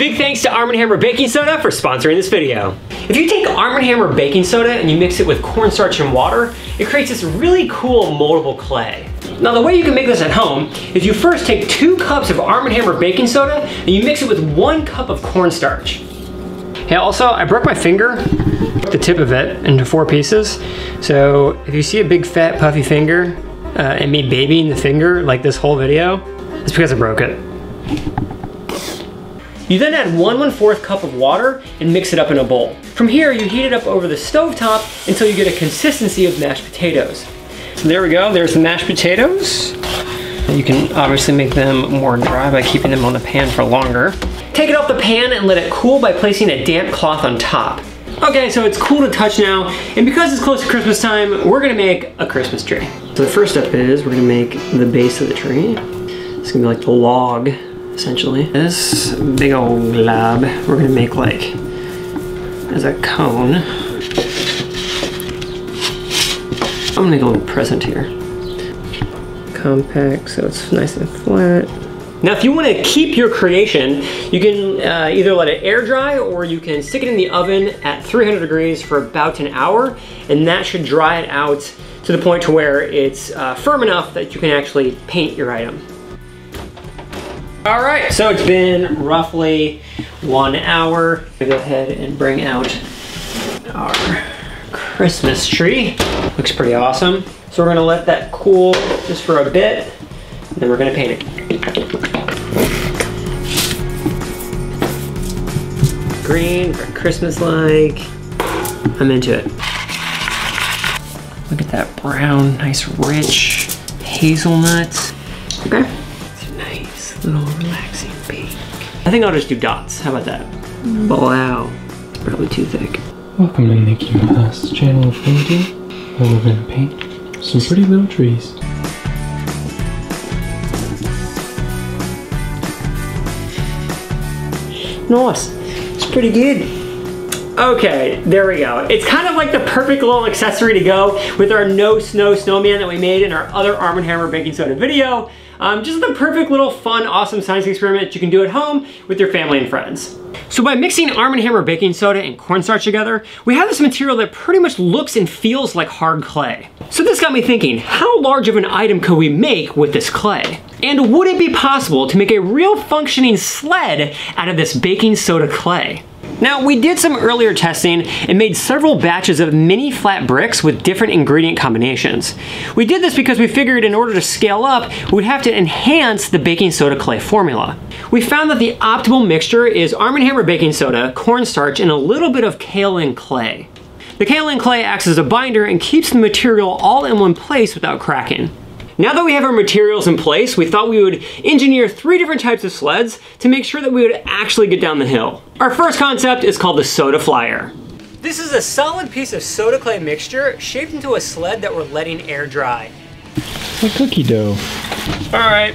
Big thanks to Arm & Hammer Baking Soda for sponsoring this video. If you take Arm & Hammer baking soda and you mix it with cornstarch and water, it creates this really cool moldable clay. Now the way you can make this at home is you first take two cups of Arm & Hammer baking soda and you mix it with one cup of cornstarch. Hey, also, I broke my finger, the tip of it, into four pieces. So if you see a big fat puffy finger uh, and me babying the finger like this whole video, it's because I broke it. You then add 1 1 4th cup of water and mix it up in a bowl. From here, you heat it up over the stove top until you get a consistency of mashed potatoes. So there we go, there's the mashed potatoes. You can obviously make them more dry by keeping them on the pan for longer. Take it off the pan and let it cool by placing a damp cloth on top. Okay, so it's cool to touch now, and because it's close to Christmas time, we're gonna make a Christmas tree. So the first step is we're gonna make the base of the tree. It's gonna be like the log essentially. This big old glob, we're gonna make like as a cone. I'm gonna make a little present here. Compact, so it's nice and flat. Now, if you want to keep your creation, you can uh, either let it air dry or you can stick it in the oven at 300 degrees for about an hour, and that should dry it out to the point to where it's uh, firm enough that you can actually paint your item. All right, so it's been roughly one hour. We go ahead and bring out our Christmas tree. Looks pretty awesome. So we're gonna let that cool just for a bit, and then we're gonna paint it. Green, very Christmas-like. I'm into it. Look at that brown, nice rich hazelnut. Okay little relaxing pink. I think I'll just do dots. How about that? Mm. Wow. It's probably too thick. Welcome to Nikki Mouse channel of painting, where we're gonna paint some pretty little trees. Nice. It's pretty good. Okay, there we go. It's kind of like the perfect little accessory to go with our no snow snowman that we made in our other Arm & Hammer baking soda video. Um, just the perfect little fun, awesome science experiment you can do at home with your family and friends. So by mixing Arm & Hammer baking soda and cornstarch together, we have this material that pretty much looks and feels like hard clay. So this got me thinking, how large of an item could we make with this clay? And would it be possible to make a real functioning sled out of this baking soda clay? Now, we did some earlier testing and made several batches of mini flat bricks with different ingredient combinations. We did this because we figured in order to scale up, we'd have to enhance the baking soda clay formula. We found that the optimal mixture is Arm & Hammer baking soda, cornstarch, and a little bit of kaolin clay. The kaolin clay acts as a binder and keeps the material all in one place without cracking. Now that we have our materials in place, we thought we would engineer three different types of sleds to make sure that we would actually get down the hill. Our first concept is called the Soda Flyer. This is a solid piece of soda clay mixture shaped into a sled that we're letting air dry. Like cookie dough. All right.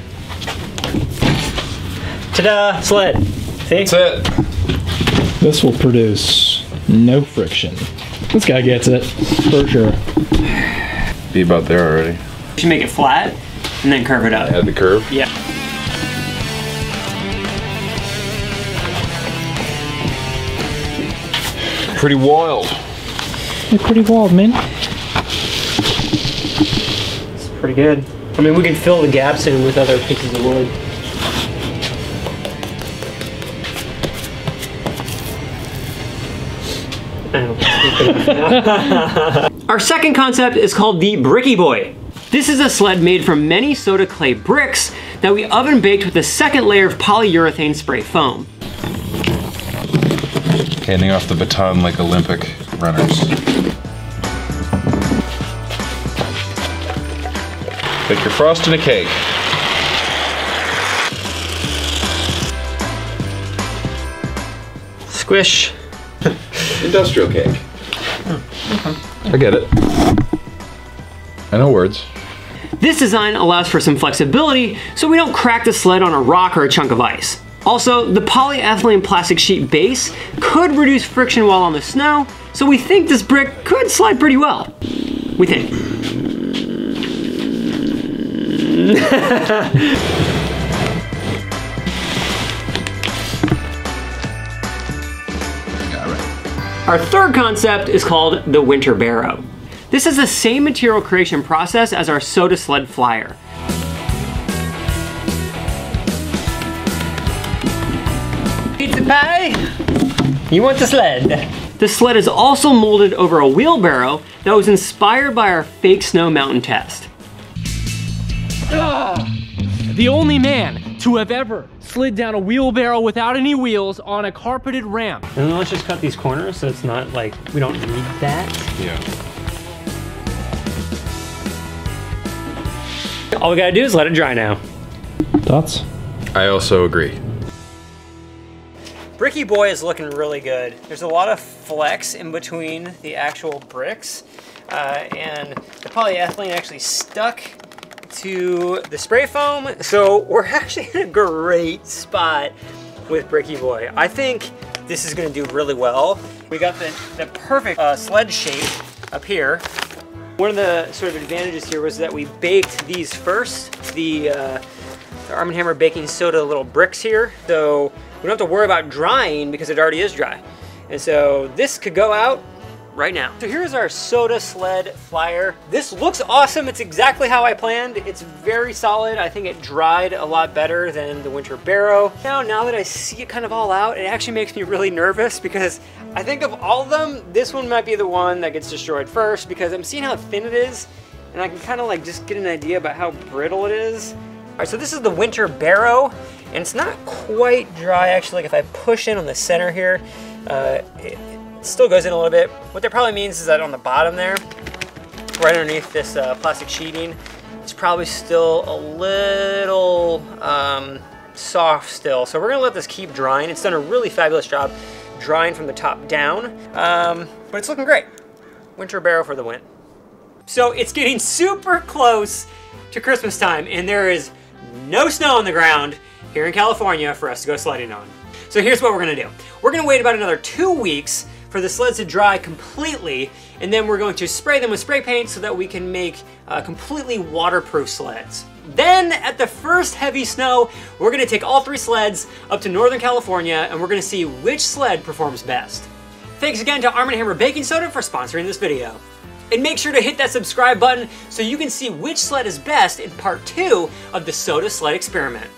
Ta-da, sled. See? That's it. This will produce no friction. This guy gets it, for sure. Be about there already. You should make it flat and then curve it up. Add the curve. Yeah. Pretty wild. You're pretty wild, man. It's pretty good. I mean, we can fill the gaps in with other pieces of wood. Our second concept is called the Bricky Boy. This is a sled made from many soda clay bricks that we oven baked with a second layer of polyurethane spray foam. Handing off the baton like Olympic runners. Like you're frosting a cake. Squish. Industrial cake. Hmm, I get it. I know words. This design allows for some flexibility so we don't crack the sled on a rock or a chunk of ice. Also, the polyethylene plastic sheet base could reduce friction while on the snow, so we think this brick could slide pretty well. We think. Our third concept is called the Winter Barrow. This is the same material creation process as our Soda Sled Flyer. Pizza pie? You want the sled? The sled is also molded over a wheelbarrow that was inspired by our fake snow mountain test. Ah. The only man to have ever slid down a wheelbarrow without any wheels on a carpeted ramp. And then let's just cut these corners so it's not like, we don't need that. Yeah. All we gotta do is let it dry now. Thoughts? I also agree. Bricky Boy is looking really good. There's a lot of flex in between the actual bricks, uh, and the polyethylene actually stuck to the spray foam, so we're actually in a great spot with Bricky Boy. I think this is gonna do really well. We got the, the perfect uh, sled shape up here. One of the sort of advantages here was that we baked these first, the, uh, the Arm & Hammer baking soda little bricks here, so we don't have to worry about drying because it already is dry. And so this could go out right now. So here's our soda sled flyer. This looks awesome. It's exactly how I planned. It's very solid. I think it dried a lot better than the winter barrow. Now, now that I see it kind of all out, it actually makes me really nervous because I think of all of them, this one might be the one that gets destroyed first because I'm seeing how thin it is and I can kind of like just get an idea about how brittle it is. All right, so this is the winter barrow and it's not quite dry actually. Like if I push in on the center here, uh, it, still goes in a little bit. What that probably means is that on the bottom there, right underneath this uh, plastic sheeting, it's probably still a little um, soft still. So we're gonna let this keep drying. It's done a really fabulous job drying from the top down, um, but it's looking great. Winter barrow for the win. So it's getting super close to Christmas time and there is no snow on the ground here in California for us to go sledding on. So here's what we're gonna do. We're gonna wait about another two weeks for the sleds to dry completely, and then we're going to spray them with spray paint so that we can make uh, completely waterproof sleds. Then, at the first heavy snow, we're gonna take all three sleds up to Northern California and we're gonna see which sled performs best. Thanks again to Arm & Hammer Baking Soda for sponsoring this video. And make sure to hit that subscribe button so you can see which sled is best in part two of the Soda Sled Experiment.